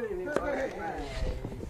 Good evening. Good evening.